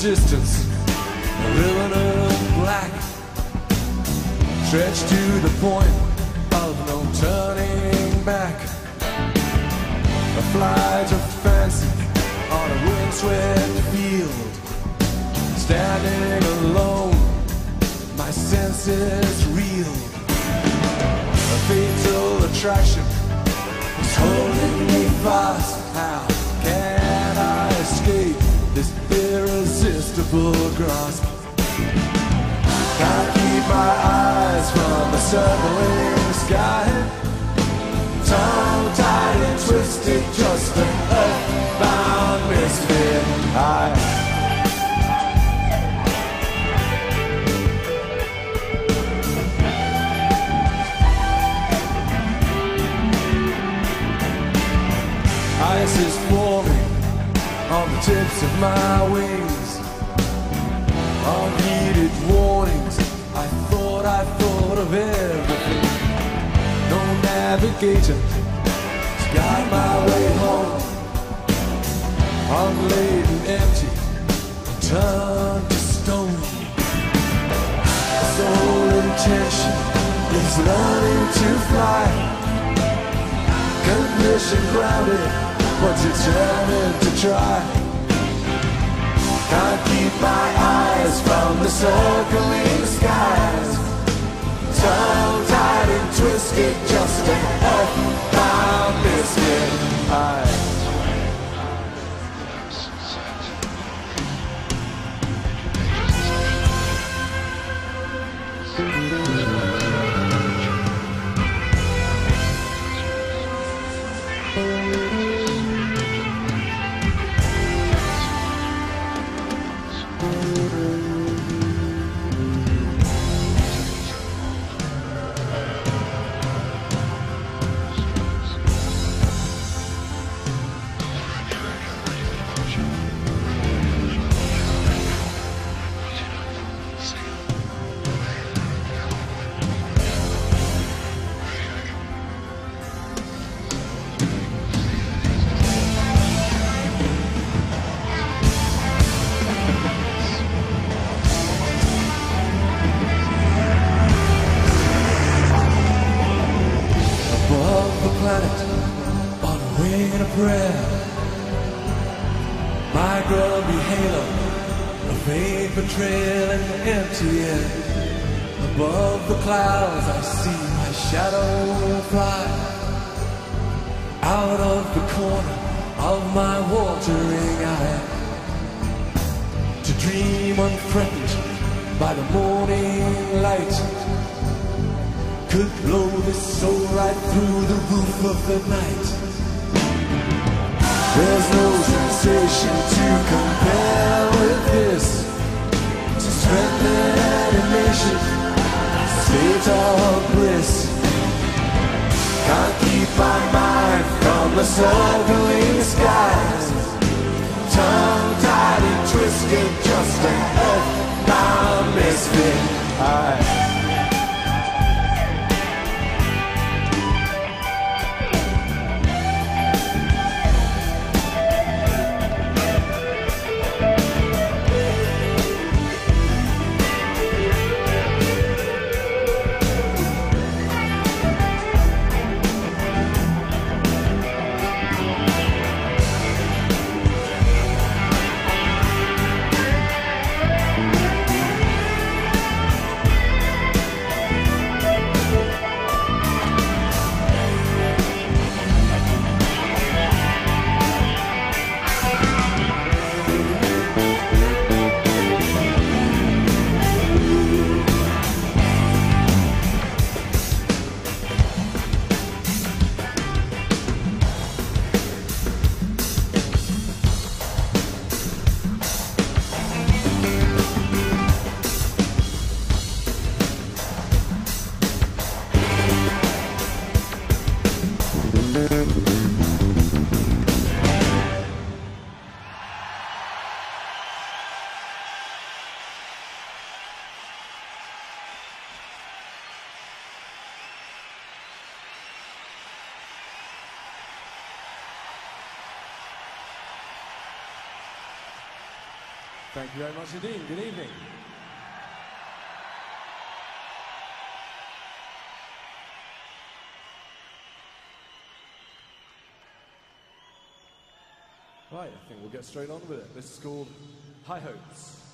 distance, a ribbon of black, stretched to the point of no turning back. A flight of fancy on a windswept field, standing alone, my senses reel. A fatal attraction is holding me fast. Irresistible grasp? Can't keep my eyes from the circling sky. Tongue tied and twisted, just an earthbound misfit. I Ice is forming on the tips of my wings. To guide my way home. Unladen, empty, turned to stone. Sole intention is learning to fly. Condition grounded, but determined to try. Can't keep my eyes from the circling skies. Tied twisted, just an earthbound biscuit. I above prayer. My grubby halo, a faint betrayal in the empty air. Above the clouds, I see my shadow fly out of the corner of my watering eye. To dream unthreatened by the morning light could blow this soul right through the roof of the night. There's no sensation to compare with this. Suspended animation, state of bliss. Can't keep my mind from the circling skies. Thank you very much indeed. Good evening. Right, I think we'll get straight on with it. This is called High Hopes.